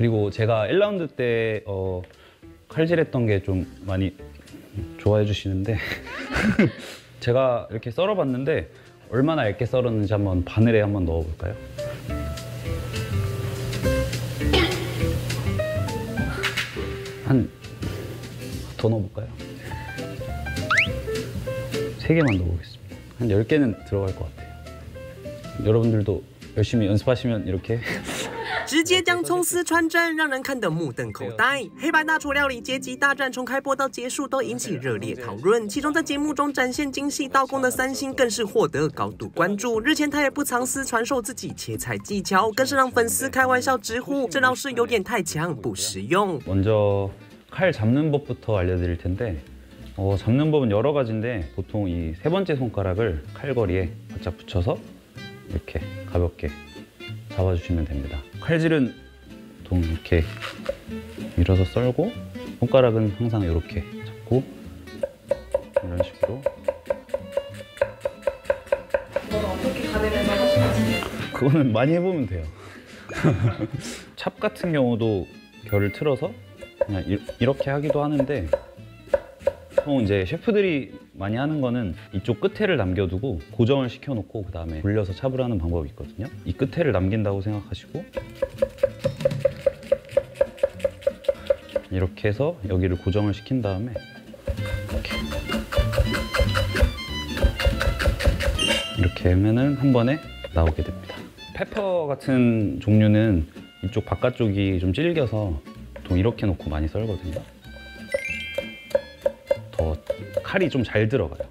그리고 제가 1라운드 때 어, 칼질했던 게 좀 많이 좋아해 주시는데 제가 이렇게 썰어봤는데 얼마나 얇게 썰었는지 한번 바늘에 한번 넣어볼까요? 한 더 넣어볼까요? 세 개만 넣어보겠습니다. 한 10개는 들어갈 것 같아요. 여러분들도 열심히 연습하시면 이렇게 直接将葱丝穿针，让人看得目瞪口呆。黑白大厨料理阶级大战从开播到结束都引起热烈讨论，其中在节目中展现精细刀工的三星更是获得高度关注。日前他也不藏私传授自己切菜技巧，更是让粉丝开玩笑直呼这道是有点太强，不实用。 먼저 칼 잡는 법부터 알려드릴 텐데 어, 잡는 법은 여러 가지인데 보통 이 세 번째 손가락을 칼걸이에 바짝 붙여서 이렇게 가볍게 잡아주시면 됩니다. 칼질은 보통 이렇게 밀어서 썰고 손가락은 항상 이렇게 잡고 이런 식으로 그거는 많이 해보면 돼요. 찹 같은 경우도 결을 틀어서 그냥 이- 이렇게 하기도 하는데 보통 이제 셰프들이 많이 하는 거는 이쪽 끝에를 남겨두고 고정을 시켜놓고 그 다음에 돌려서 찹을 하는 방법이 있거든요. 이 끝에를 남긴다고 생각하시고 이렇게 해서 여기를 고정을 시킨 다음에 이렇게 이렇게 하면은 한 번에 나오게 됩니다. 페퍼 같은 종류는 이쪽 바깥쪽이 좀 질겨서 보통 이렇게 놓고 많이 썰거든요. 더 칼이 좀 잘 들어가요.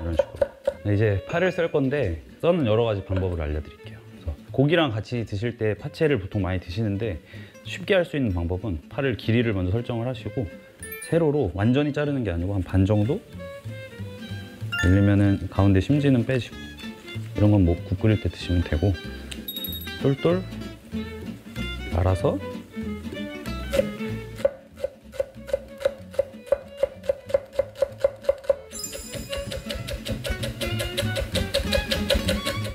이런 식으로. 네, 이제 파를 썰 건데 써는 여러 가지 방법을 알려드릴게요. 고기랑 같이 드실 때 파채를 보통 많이 드시는데 쉽게 할 수 있는 방법은 파를 길이를 먼저 설정을 하시고 세로로 완전히 자르는 게 아니고 한 반 정도 밀리면은 가운데 심지는 빼시고 이런 건 뭐 국 끓일 때 드시면 되고 똘똘 말아서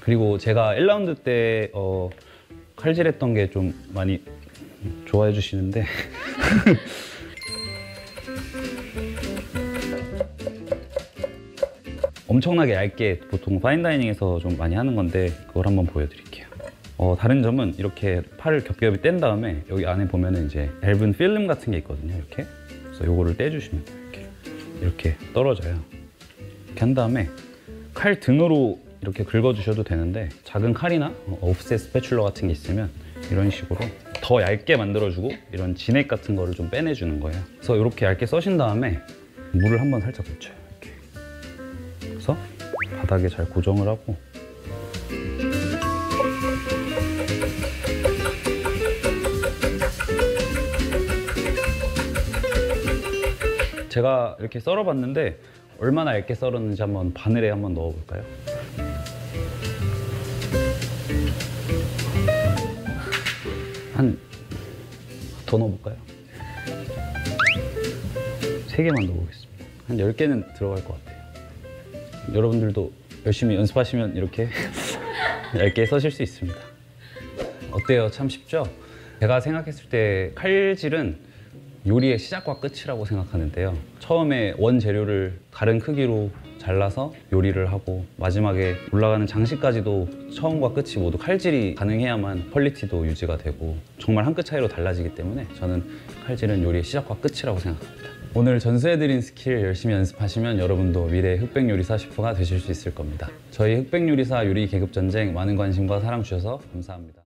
그리고 제가 1라운드 때 어, 칼질했던 게 좀 많이 좋아해 주시는데 엄청나게 얇게 보통 파인다이닝에서 좀 많이 하는 건데 그걸 한번 보여드릴게요. 어, 다른 점은 이렇게 팔을 겹겹이 뗀 다음에 여기 안에 보면은 이제 얇은 필름 같은 게 있거든요. 이렇게 그래서 요거를 떼주시면 돼요. 이렇게 이렇게 떨어져요. 이렇게 한 다음에 칼 등으로 이렇게 긁어주셔도 되는데 작은 칼이나 어, 오프셋 스패츌러 같은 게 있으면 이런 식으로 더 얇게 만들어주고 이런 진액 같은 거를 좀 빼내주는 거예요. 그래서 이렇게 얇게 써신 다음에 물을 한번 살짝 묻혀요. 이렇게. 그래서 바닥에 잘 고정을 하고 제가 이렇게 썰어봤는데 얼마나 얇게 썰었는지 한번 바늘에 한번 넣어볼까요? 한 더 넣어볼까요? 세 개만 넣어보겠습니다. 한 10개는 들어갈 것 같아요. 여러분들도 열심히 연습하시면 이렇게 얇게 써실 수 있습니다. 어때요? 참 쉽죠? 제가 생각했을 때 칼질은 요리의 시작과 끝이라고 생각하는데요. 처음에 원재료를 다른 크기로 잘라서 요리를 하고 마지막에 올라가는 장식까지도 처음과 끝이 모두 칼질이 가능해야만 퀄리티도 유지가 되고 정말 한 끗 차이로 달라지기 때문에 저는 칼질은 요리의 시작과 끝이라고 생각합니다. 오늘 전수해드린 스킬 열심히 연습하시면 여러분도 미래의 흑백요리사 셰프가 되실 수 있을 겁니다. 저희 흑백요리사 요리 계급전쟁 많은 관심과 사랑 주셔서 감사합니다.